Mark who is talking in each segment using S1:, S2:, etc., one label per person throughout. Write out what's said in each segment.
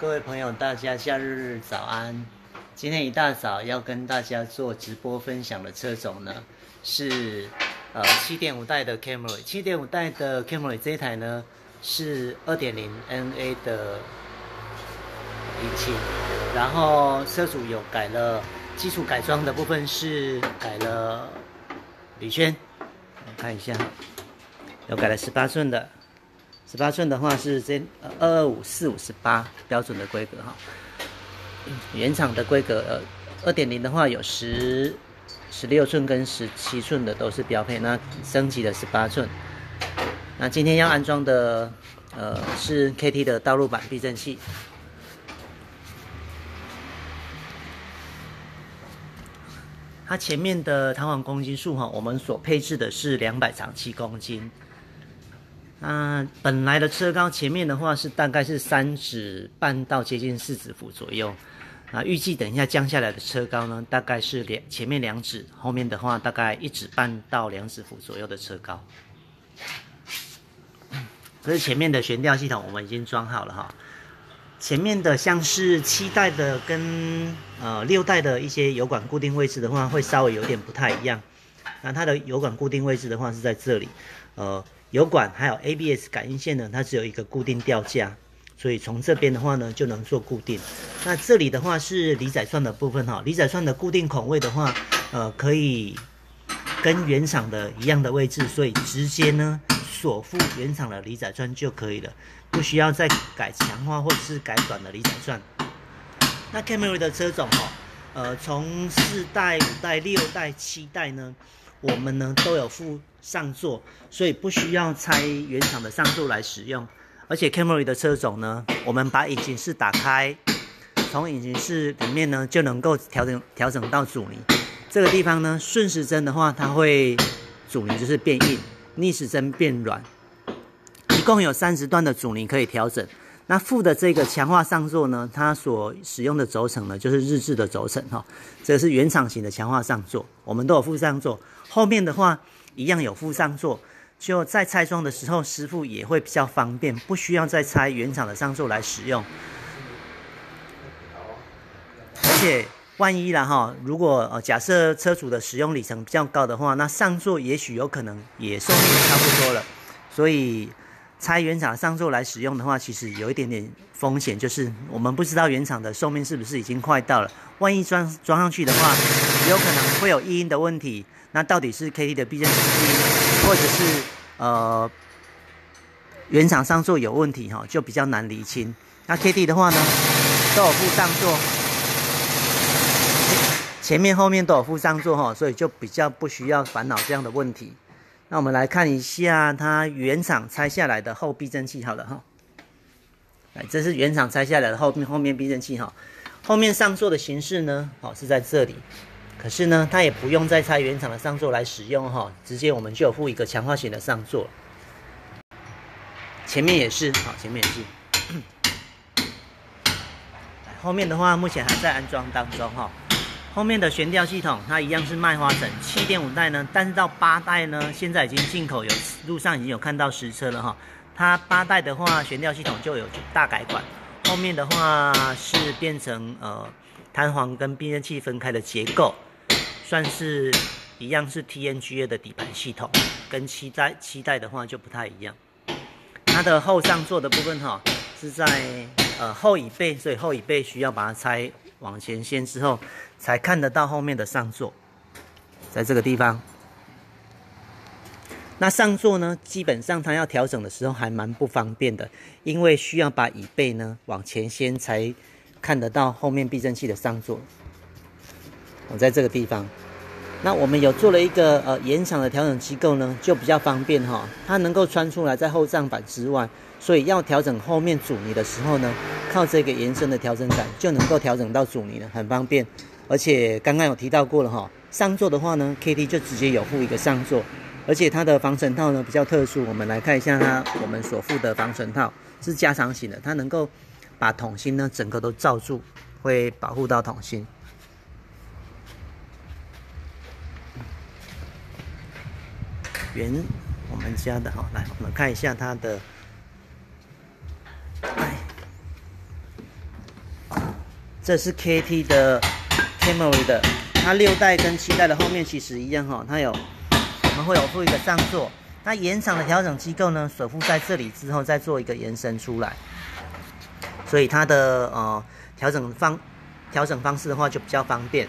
S1: 各位朋友，大家假日早安。今天一大早要跟大家做直播分享的车种呢，是呃七点五代的 Camry。七点五代的 Camry 这一台呢是二点零 NA 的引擎，然后车主有改了基础改装的部分是改了铝圈，看一下，有改了十八寸的。十八寸的话是这二二五四五十八标准的规格哈，原厂的规格呃二点零的话有十十六寸跟十七寸的都是标配，那升级的十八寸。那今天要安装的呃是 KT 的道路版避震器，它前面的弹簧公斤数哈，我们所配置的是两百长七公斤。那本来的车高前面的话是大概是三指半到接近四指幅左右，啊，预计等一下降下来的车高呢，大概是两前面两指，后面的话大概一指半到两指幅左右的车高。可是前面的悬吊系统我们已经装好了哈，前面的像是七代的跟呃六代的一些油管固定位置的话，会稍微有点不太一样。那它的油管固定位置的话是在这里，呃。油管还有 ABS 感应线呢，它只有一个固定吊架，所以从这边的话呢就能做固定。那这里的话是离载串的部分哈，离载串的固定孔位的话，呃，可以跟原厂的一样的位置，所以直接呢锁附原厂的离载串就可以了，不需要再改强化或者是改短的离载串。那 Camry 的车种哈，呃，从四代、五代、六代、七代呢。我们呢都有附上座，所以不需要拆原厂的上座来使用。而且 Camry 的车种呢，我们把引擎室打开，从引擎室里面呢就能够调整调整到阻尼。这个地方呢，顺时针的话，它会阻尼就是变硬；逆时针变软。一共有三十段的阻尼可以调整。那副的这个强化上座呢，它所使用的轴承呢，就是日制的轴承哈。这是原厂型的强化上座，我们都有副上座。后面的话一样有副上座，就在拆装的时候，师傅也会比较方便，不需要再拆原厂的上座来使用。而且万一了哈，如果呃假设车主的使用里程比较高的话，那上座也许有可能也寿命差不多了，所以。拆原厂上座来使用的话，其实有一点点风险，就是我们不知道原厂的寿命是不是已经快到了。万一装装上去的话，有可能会有异音的问题。那到底是 KT 的避震器或者是呃原厂上座有问题哈，就比较难厘清。那 KT 的话呢，都有副上座，前面后面都有副上座哈，所以就比较不需要烦恼这样的问题。那我们来看一下它原厂拆下来的后避震器，好了哈。来，这是原厂拆下来的后面后面避震器哈。后面上座的形式呢，好是在这里。可是呢，它也不用再拆原厂的上座来使用哈，直接我们就有附一个强化型的上座。前面也是，好，前面也是。后面的话，目前还在安装当中哈。后面的悬吊系统，它一样是麦花臣七点五代呢，但是到八代呢，现在已经进口有路上已经有看到实车了哈。它八代的话，悬吊系统就有大改款，后面的话是变成呃弹簧跟避震器分开的结构，算是一样是 TNGA 的底盘系统，跟七代七代的话就不太一样。它的后上座的部分哈是在呃后椅背，所以后椅背需要把它拆。往前掀之后，才看得到后面的上座，在这个地方。那上座呢，基本上它要调整的时候还蛮不方便的，因为需要把椅背呢往前掀，才看得到后面避震器的上座。我在这个地方，那我们有做了一个呃延长的调整机构呢，就比较方便哈，它能够穿出来在后帐板之外。所以要调整后面阻尼的时候呢，靠这个延伸的调整杆就能够调整到阻尼了，很方便。而且刚刚有提到过了哈，上座的话呢，KT 就直接有附一个上座，而且它的防尘套呢比较特殊，我们来看一下它我们所附的防尘套是加长型的，它能够把筒芯呢整个都罩住，会保护到筒芯。原我们家的哈，来我们看一下它的。这是 KT 的 Camry 的，它六代跟七代的后面其实一样哈，它有我们会有附一个上座，那延长的调整机构呢，锁附在这里之后再做一个延伸出来，所以它的呃调整方调整方式的话就比较方便。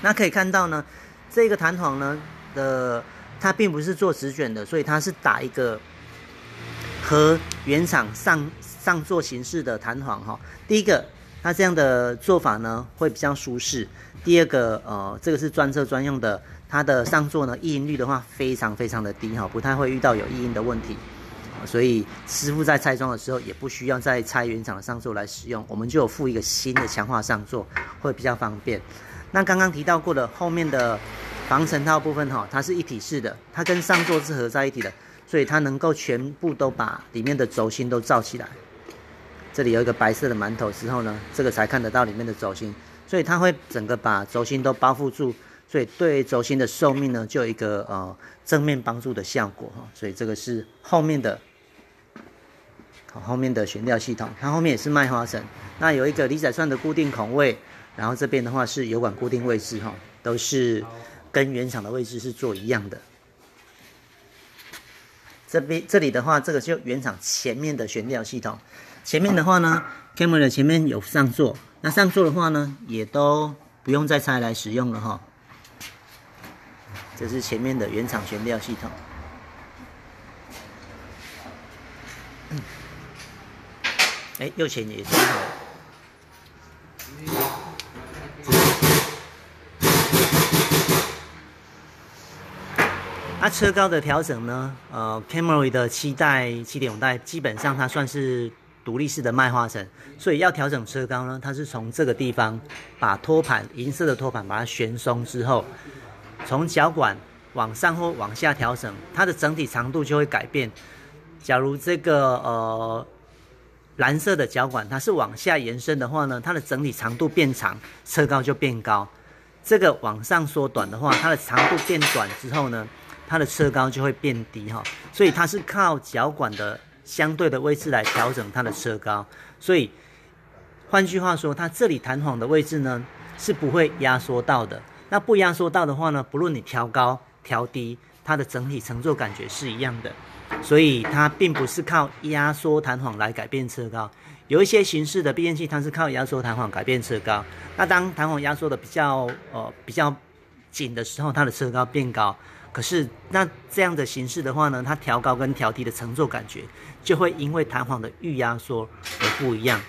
S1: 那可以看到呢，这个弹簧呢的它并不是做直卷的，所以它是打一个和原厂上上座形式的弹簧哈。第一个。那这样的做法呢，会比较舒适。第二个，呃，这个是专车专用的，它的上座呢，异音率的话非常非常的低哈，不太会遇到有异音的问题。所以师傅在拆装的时候，也不需要再拆原厂的上座来使用，我们就有附一个新的强化上座，会比较方便。那刚刚提到过的后面的防尘套部分哈，它是一体式的，它跟上座是合在一起的，所以它能够全部都把里面的轴心都罩起来。这里有一个白色的馒头之后呢，这个才看得到里面的轴心，所以它会整个把轴心都包覆住，所以对轴心的寿命呢就有一个呃正面帮助的效果哈。所以这个是后面的，后面的悬吊系统，它后面也是麦花臣，那有一个离载串的固定孔位，然后这边的话是油管固定位置哈，都是跟原厂的位置是做一样的。这边这里的话，这个就原厂前面的悬吊系统。前面的话呢，Camry 的前面有上座，那上座的话呢，也都不用再拆来使用了哈。这是前面的原厂悬吊系统。哎，右前也装好了是。那车高的调整呢？呃，Camry 的七代、七点五代，基本上它算是。独立式的麦花臣，所以要调整车高呢，它是从这个地方把托盘银色的托盘把它旋松之后，从脚管往上或往下调整，它的整体长度就会改变。假如这个呃蓝色的脚管它是往下延伸的话呢，它的整体长度变长，车高就变高。这个往上缩短的话，它的长度变短之后呢，它的车高就会变低哈。所以它是靠脚管的。相对的位置来调整它的车高，所以换句话说，它这里弹簧的位置呢是不会压缩到的。那不压缩到的话呢，不论你调高调低，它的整体乘坐感觉是一样的。所以它并不是靠压缩弹簧来改变车高。有一些形式的避震器，它是靠压缩弹簧改变车高。那当弹簧压缩的比较呃比较紧的时候，它的车高变高。可是那这样的形式的话呢，它调高跟调低的乘坐感觉就会因为弹簧的预压缩而不一样，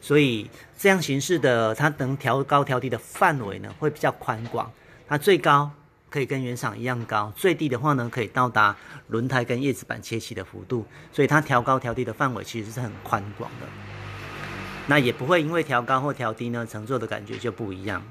S1: 所以这样形式的它能调高调低的范围呢会比较宽广，它最高可以跟原厂一样高，最低的话呢可以到达轮胎跟叶子板切齐的幅度，所以它调高调低的范围其实是很宽广的，那也不会因为调高或调低呢乘坐的感觉就不一样。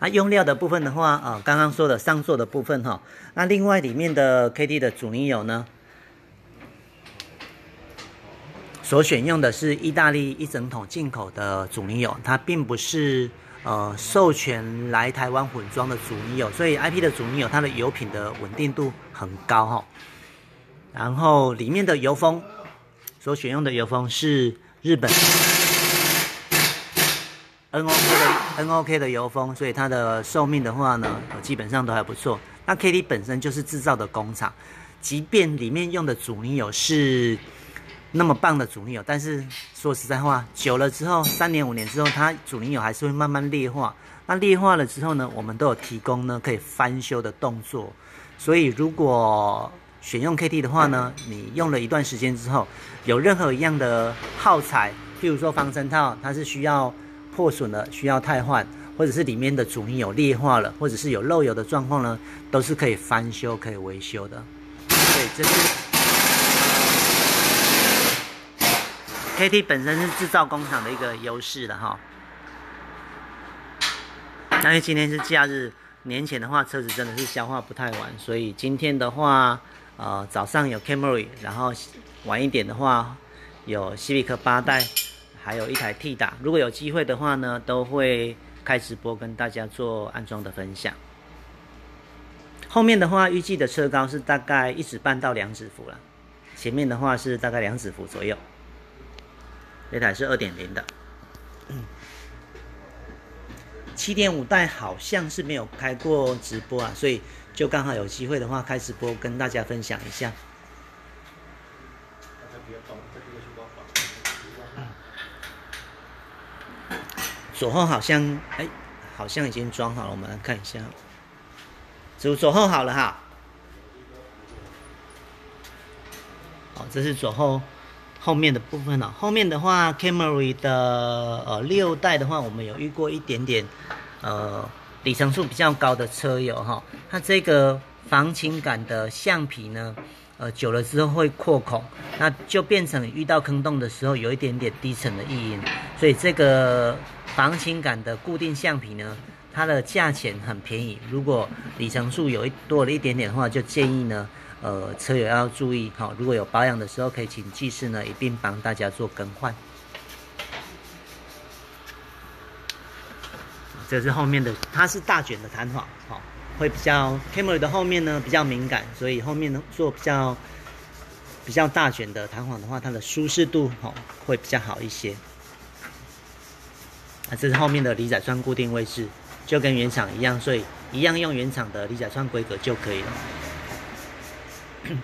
S1: 那用料的部分的话，啊，刚刚说的上座的部分哈，那另外里面的 KT 的主女友呢，所选用的是意大利一整桶进口的主女友，它并不是呃授权来台湾混装的主女友，所以 IP 的主女友它的油品的稳定度很高哈。然后里面的油封所选用的油封是日本。N O K 的 N O K 的油封，所以它的寿命的话呢，基本上都还不错。那 K T 本身就是制造的工厂，即便里面用的主力油是那么棒的主力油，但是说实在话，久了之后，三年五年之后，它主力油还是会慢慢劣化。那劣化了之后呢，我们都有提供呢可以翻修的动作。所以如果选用 K T 的话呢，你用了一段时间之后，有任何一样的耗材，譬如说防尘套，它是需要。破损了需要汰换，或者是里面的主力有裂化了，或者是有漏油的状况呢，都是可以翻修、可以维修的。对，这是 KT 本身是制造工厂的一个优势的哈。因为今天是假日，年前的话车子真的是消化不太完，所以今天的话，呃，早上有 Camry，然后晚一点的话有 Civic 八代。还有一台 T 打，如果有机会的话呢，都会开直播跟大家做安装的分享。后面的话，预计的车高是大概一指半到两指幅了，前面的话是大概两指幅左右。这台是二点零的。七点五代好像是没有开过直播啊，所以就刚好有机会的话开直播跟大家分享一下。左后好像哎，好像已经装好了，我们来看一下。左左后好了哈。好，这是左后后面的部分了。后面的话，Camry 的呃六代的话，我们有遇过一点点呃里程数比较高的车友哈，它这个防倾杆的橡皮呢，呃久了之后会扩孔，那就变成遇到坑洞的时候有一点点低沉的异音，所以这个。防倾杆的固定橡皮呢，它的价钱很便宜。如果里程数有一多了一点点的话，就建议呢，呃，车友要注意哈。如果有保养的时候，可以请技师呢一并帮大家做更换。这是后面的，它是大卷的弹簧，好，会比较 Camry 的后面呢比较敏感，所以后面呢做比较比较大卷的弹簧的话，它的舒适度好会比较好一些。啊，这是后面的离载串固定位置，就跟原厂一样，所以一样用原厂的离载串规格就可以了。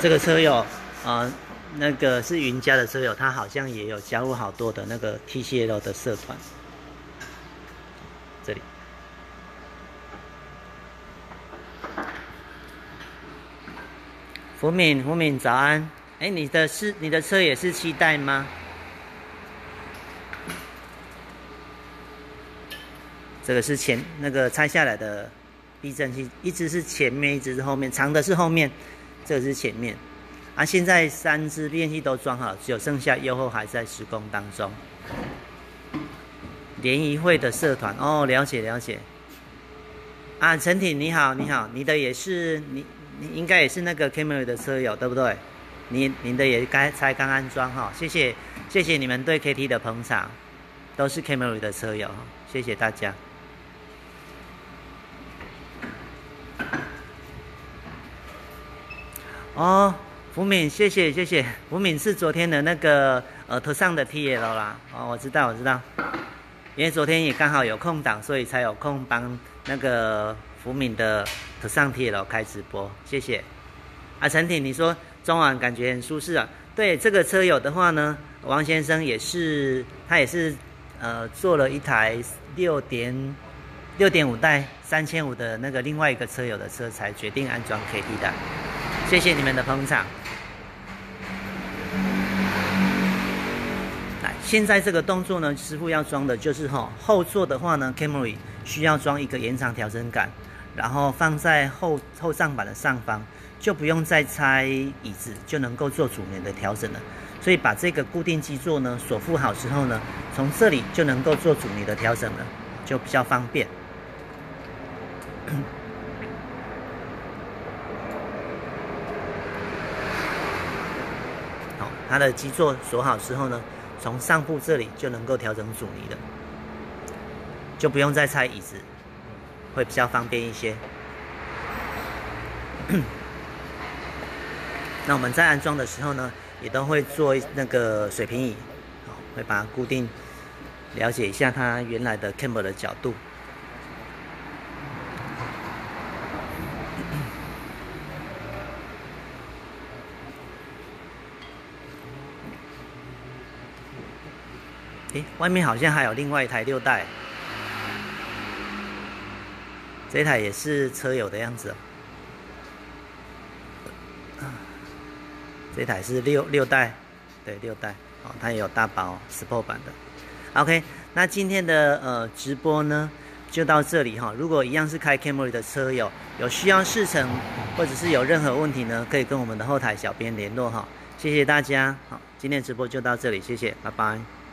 S1: 这个车友啊，那个是云家的车友，他好像也有加入好多的那个 TCL 的社团，福敏，福敏，早安！哎，你的是你的车也是七代吗？这个是前那个拆下来的避震器，一只是前面，一只是后面，长的是后面，这个是前面。啊，现在三只变器都装好，只有剩下右后还在施工当中。联谊会的社团哦，了解了解。啊，陈挺你好，你好，你的也是你。你应该也是那个 Camry 的车友，对不对？你您的也该才刚安装哈，谢谢谢谢你们对 KT 的捧场，都是 Camry 的车友，谢谢大家。哦，福敏，谢谢谢谢，福敏是昨天的那个呃头上的 TL 啦，哦，我知道我知道，因为昨天也刚好有空档，所以才有空帮那个福敏的。上铁了开直播，谢谢。啊，陈挺，你说中晚感觉很舒适啊？对，这个车友的话呢，王先生也是，他也是呃做了一台六点六点五代三千五的那个另外一个车友的车才决定安装 KT 的。谢谢你们的捧场。来，现在这个动作呢，师傅要装的就是哈后座的话呢，Camry 需要装一个延长调整杆。然后放在后后上板的上方，就不用再拆椅子，就能够做主年的调整了。所以把这个固定基座呢锁附好之后呢，从这里就能够做主年的调整了，就比较方便。好，它的基座锁好之后呢，从上部这里就能够调整阻尼的，就不用再拆椅子。会比较方便一些。那我们在安装的时候呢，也都会做那个水平仪，会把它固定，了解一下它原来的 camera 的角度。诶，外面好像还有另外一台六代。这台也是车友的样子哦，这台是六六代，对六代哦，它也有大包 Sport 版的。OK，那今天的呃直播呢就到这里哈。如果一样是开 Camry 的车友，有需要试乘或者是有任何问题呢，可以跟我们的后台小编联络哈。谢谢大家，好，今天直播就到这里，谢谢，拜拜。